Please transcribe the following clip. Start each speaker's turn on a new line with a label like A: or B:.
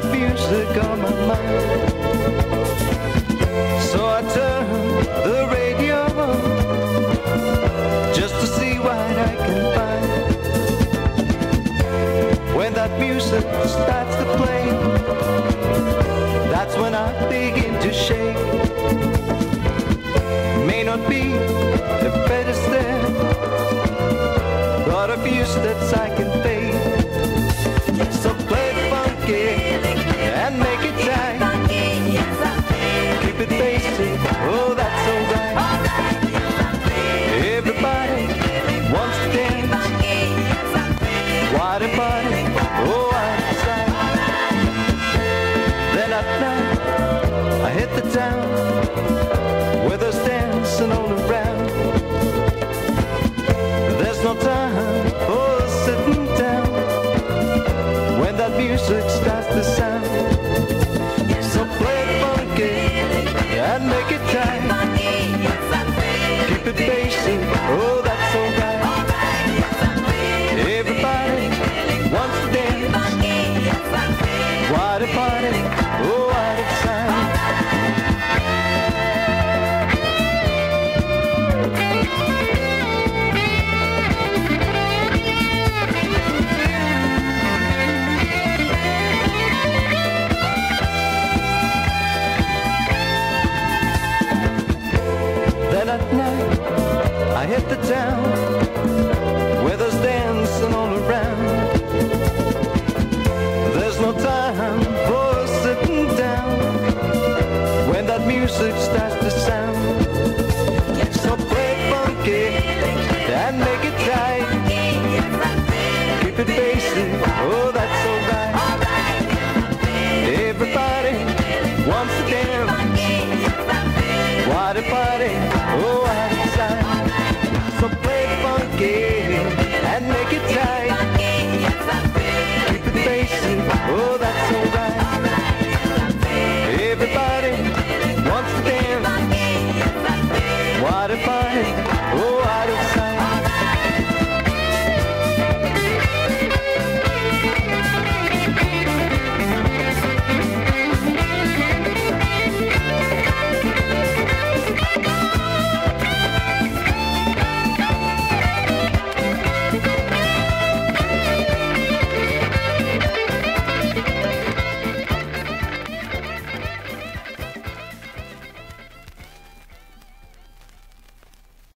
A: that music on my mind. So I turned the radio on just to see what I can find. When that music starts to play, that's when I begin to shake. May not be the better step, but a few steps I can take. I hit the town where there's dancing all around. There's no time for sitting down when that music starts to sound. So play it funky and make it tight. Keep it basic, oh town where there's dancing all around. There's no time for sitting down when that music starts to sound. So play funky and make it tight. Keep it basic, oh that's joy. Oh, out of sight.